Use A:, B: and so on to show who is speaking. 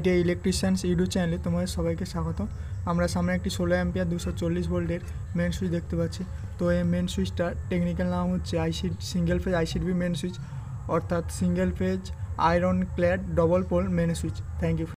A: এটা electricians YouTube চ্যানেলে তোমাদের সবাইকে স্বাগত আমরা সামনে একটি ষোলো অ্যাম্পিয়ার দুশো চল্লিশ ভোল্টের মেন সুইচ দেখতে পাচ্ছি। তো এই মেন সুইচটার টেকনিক্যাল নাম হচ্ছে IC single phase ICD main switch অর্থাৎ single phase iron clad double pole main switch thank you